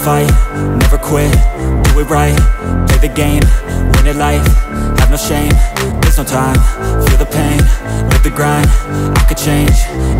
fight, never quit, do it right, play the game, win it life, have no shame, there's no time, feel the pain, the grind, I could change,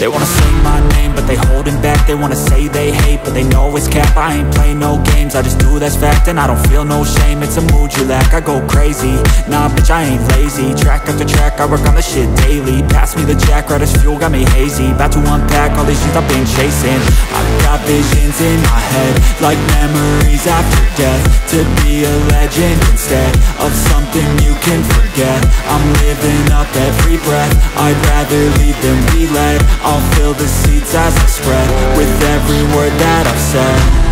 They wanna say my name, but they holding back. They wanna say they hate, but they know it's cap. I ain't play no games, I just do that's fact And I don't feel no shame, it's a mood you lack I go crazy, nah bitch I ain't lazy. Track after track, I work on the shit daily. Pass me the jack, right as fuel, got me hazy. About to unpack all these shit I've been chasing. I've got visions in my head Like memories after death. To be a legend instead Of something you can forget. I'm living up every breath. I'd rather lead than be led I'll fill the seats as I spread With every word that I've said